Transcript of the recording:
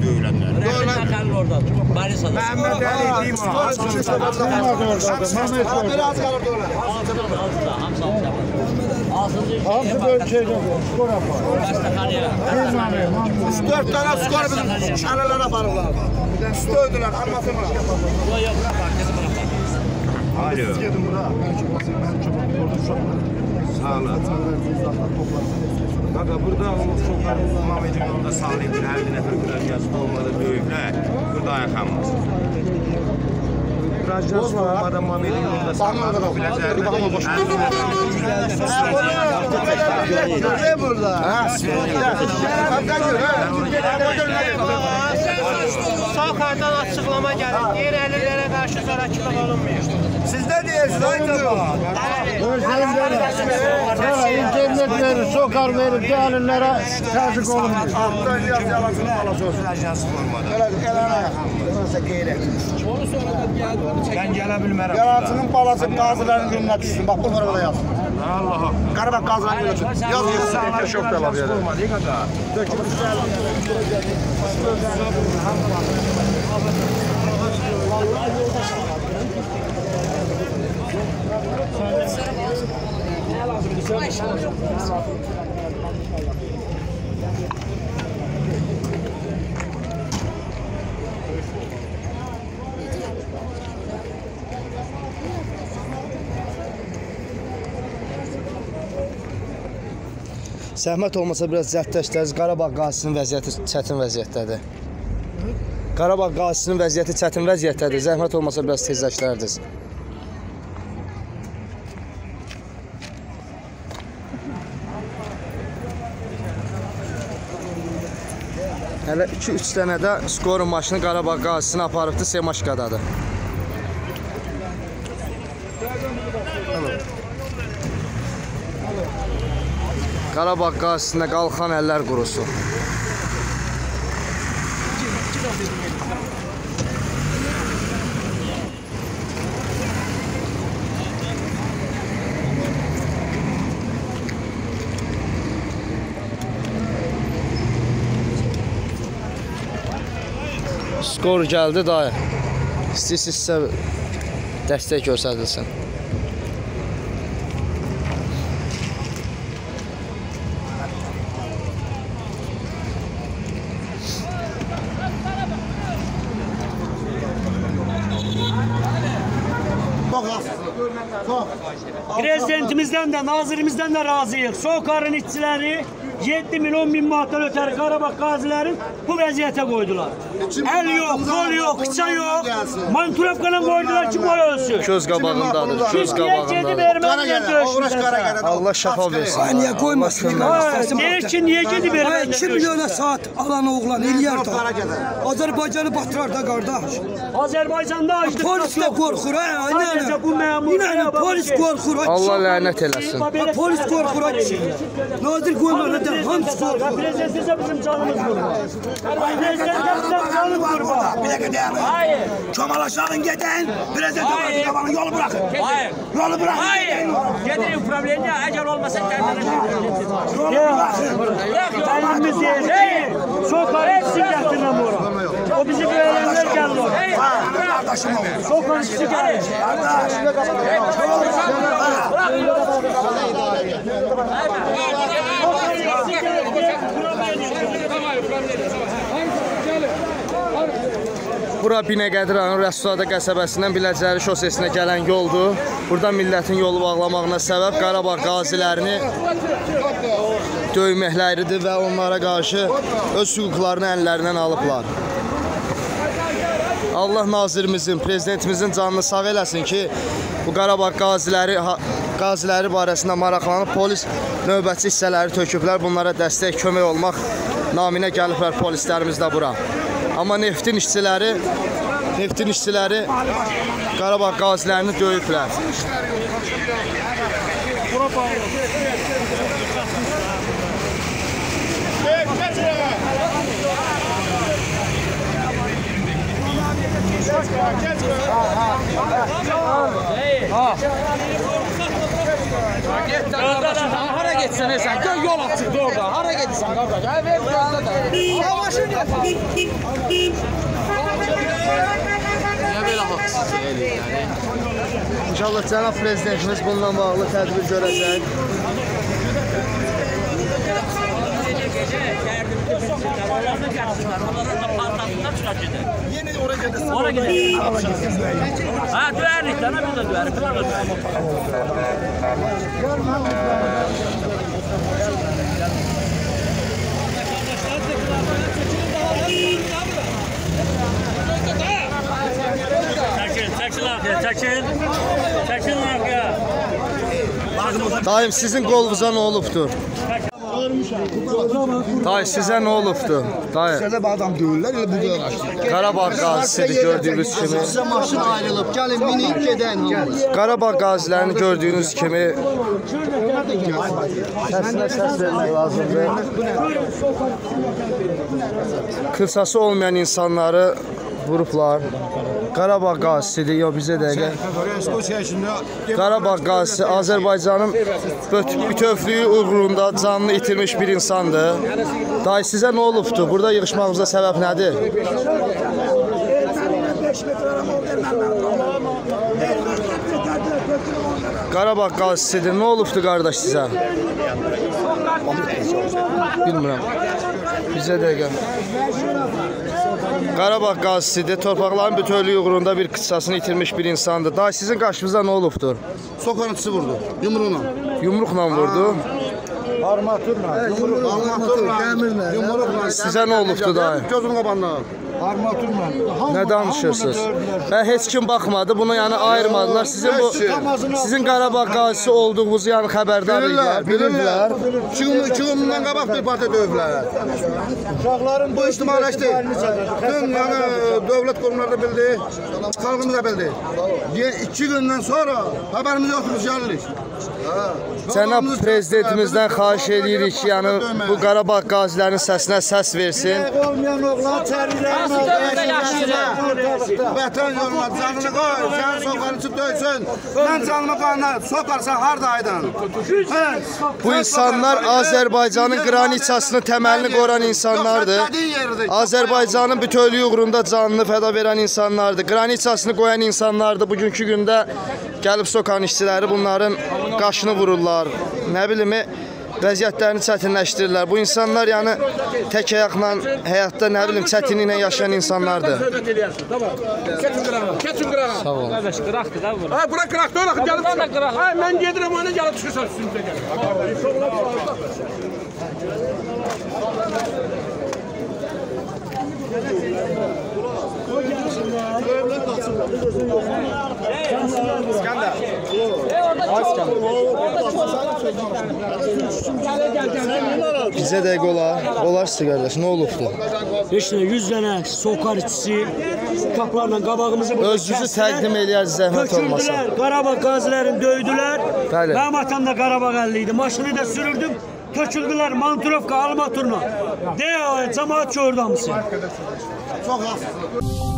orada dövülenler. Rahmet Hakan orada. Manisa'da. Mehmet Ali değil mi? Az kalırdı orada. Mehmet Ali az kalırdı orada. Altıda altıda. Hamza altıda. Hamza böyle şeyde skor yapar. Üç dört tane skor bizim analara varırlar. Üstü ödüler anlatın bana. Yok yok bırak herkesi bırak. Alo. Ben çok ben çok orada şu an. Olun. Baka burada o sokakın Mehmet'in yolunda sağlayıp her bir nefer biraz yazık olmadı dövüblər. Burada ayakamız. Rajnas olmadan Mehmet'in yolunda sağlayıp Ne burada? Sokardan açıqlama gəlir. Deyir əlillərə qarşı zorakılıq olunmuyor. Siz ne diyorsunuz acaba? Gözlerim verir. internet verir, sokar verir, gelinlere terzik olur. Abdal yaz yalasını balası olsun. Ajans vurmadı. Gelen ayak. Nasıl geyrek. Onu sonra da geldi, onu çekin. Ben gelebilmem. Yalasının balası gazilerin gününe düşsün. Bak bu burada yaz. Allah'a. Karabak gazilerin gününe düşsün. Yaz yazsın. İlke şok da var yani. Olmadı kadar. Dökülmüş. Vallahi yoldaşım. Zəhmət olmasa biraz cəhdləşdəriz. Qarabağ qazisinin vəziyyəti çətin vəziyyətdədir. Qarabağ qazisinin vəziyyəti çətin vəziyyətdədir. Zəhmət olmasa biraz tezləşdərdiniz. Hələ 2-3 dənə də skorum maşını Qarabağ qazisini aparıbdı Semaşqadadır. Qarabağ qazisində qalxan əllər qurusun. Skor gəldi dayı. İstəyirsinizsə dəstək göstərilsin. Prezidentimizdən də, nazirimizdən də razıyıq. Sokarın işçiləri 7 milyon bin manatdan ötəri Qarabağ qazilərin bu vəziyyətə qoydular. Əl yox, qol yox, qıça yox. Manturovkana qoydular ki, qoy ölsün. Göz qabağındadır, göz Biz niyə gedib qabağındadır. Qara ermənilə gəlir. Oğraş qara döyüşmüşlər? gəlir. Allah şəfa versin. Ay niyə qoymasın? Deyir ki, niyə gedib Ay ermənilə 2 milyona döyüşmüşlər? saat alan oğlan eləyər da. Azərbaycanı batırar da qardaş. Azərbaycanda aclıq Polis də qorxur ha. Sadəcə bu məmur- İnanın polis qorxur. ha. Allah lənət eləsin. Ha, Polis qorxur. ha. Nazir qoymalı da Prenses de bizim canımız kurban. Prenses de bizim canımız kurban. Bir dakika değerli. Hayır. Çomalaşların giden prenses de babanın yolu bırakın. Hayır. Yolu bırakın. Hayır. Gidin problemini acel olmasa kendine. Yolu bırakın. Elimiz yeri. Sokar hepsi getirin buraya. O bizi görenler geldi. Kardeşim o. Sokar hepsi geldi. Kardeş. Bırak. Bırak. Bırak. Bura Binəqədi rayon Rəsuladə qəsəbəsindən Biləcəri şosesinə gələn yoldur. Burada millətin yolu bağlamağına səbəb Qarabağ qazilərini döyməkləridir və onlara qarşı öz hüquqlarını əllərindən alıblar. Allah nazirimizin, prezidentimizin canını sağ eləsin ki, bu Qarabağ qaziləri qaziləri barəsində maraqlanıb polis növbətçi hissələri töküblər. Bunlara dəstək, kömək olmaq naminə gəliblər polislərimiz də bura. Amma neftin işçiləri neftin işçiləri Qarabağ qazilərini döyüblər. Getsən sən? Gör yol açıqdı orada. Hara gedirsən qardaş? Hə ver gözlə də. Yavaşın yapar. Niyə belə haqsız eləyir yəni? İnşallah cənab prezidentimiz bununla bağlı tədbir görəcək. şehirdeki bilsinler. Oraya gidelim. Oraya gidelim. Ha düğerlik lan. Bu da düğerlik. Bunlar Daim sizin golünüze ne oluptur? Dayı sizə nə olubdur? Dayı Sənə bu adam deyirlər, elə burada qaçdı. Qarabağ qazisidir gördüyünüz kimi. Sizə maşın ayrılıb, gəlin minik gedən hamınız. Qarabağ qazilərini gördüyünüz kimi səsinə səs vermək lazımdır. Qısası olmayan insanları vurublar. Qarabağ qazisidir, yox bizə dəqiqə. Qarabağ qazisi Azərbaycanın büt- bütövlüyü uğrunda canını itirmiş bir insandır. Dayı sizə nə olubdur? Burada yığışmağımıza səbəb nədir? Qarabağ qazisidir. Nə olubdu qardaş sizə? Bilmirəm. Bizə dəqiqə. Qarabağ qazisidir. Torpaqların bütövlüyü uğrunda bir qıssasını itirmiş bir insandır. Day sizin qarşınızda nə olubdur? Sokanıtısı vurdu, yumruğuna. Yumruqla vurdu. Armaturla, dəmirlə. Yumruqla. Sizə nə olubdu dayı? Gözüm qabağında. Armaturla. Nə danışırsınız? Və heç kim baxmadı. Bunu yəni ayırmadılar. Sizin bu sizin Qarabağ qazisi olduğunuzu yəni xəbərdar idilər, iki gündən qabaq bir partiya dövüblər. Uşaqların bu ictimailəşdi. Tüm yəni dövlət qurumları bildi, xalqımız da bildi. Ye- İki gündən sonra xəbərimiz yoxdur, biz. Cənab prezidentimizdən xahiş edirik ki, yəni bu Qarabağ qazilərinin səsinə səs versin. olmayan oğlan çərilərin Vətən yoluna canını qoy, sən soqanı çıxıb döysün. Mən canımı qanına soqarsan hardaydın? Bu insanlar Azərbaycanın qraniçasını, təməlini qoran insanlardır. Azərbaycanın bütövlüyü uğrunda canını fəda verən insanlardır. Qraniçasını qoyan insanlardır. Bugünkü gündə gəlib sokan işçiləri bunların qaşını vururlar. Nə bilim, vəziyyətlərini çətinləşdirirlər. Bu insanlar yəni tək ayaqla həyatda nə bilim çətinliklə yaşayan insanlardır. Keçin qırağa. Keçin qırağa. Sağ olun. Qardaş qıraqdır da bura. Ha bura qıraqda ola gəlib. Qıraq. Ha mən gedirəm ona gəlib çıxırsan üstünüzə gəl. Bizə dəqiq olar. Olar sizə qardaş, nə olubdu? Heç nə 100 dənə sokar içisi kaplarla qabağımızı burada Özünüzü təqdim eləyər zəhmət olmasa. Tökürdülər, Qarabağ qazilərini döydülər. Bəli. Mənim atam da Qarabağ əlli idi. Maşını da sürürdüm. Töküldülər Manturovka, Almaturna. Deyə cəmaət gördü hamısı. Çox az.